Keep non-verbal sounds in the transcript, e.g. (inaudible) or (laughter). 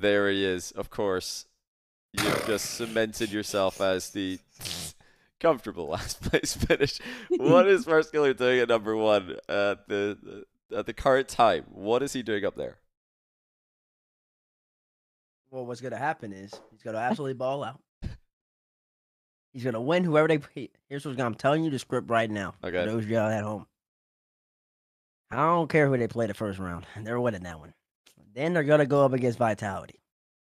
there he is. Of course, you've just cemented yourself as the comfortable last (laughs) place finish. What is Firstkiller doing at number one at the at the current time? What is he doing up there? Well, what's gonna happen is he's gonna absolutely ball out. He's gonna win whoever they. he- Here's what's gonna. I'm telling you the script right now. for Okay. Those of y'all at home. I don't care who they play the first round. (laughs) They're winning that one. Then they're gonna go up against Vitality.